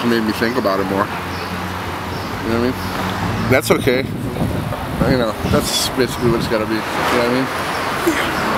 just made me think about it more. You know what I mean? That's okay. You know, that's basically what it's gotta be. You know what I mean?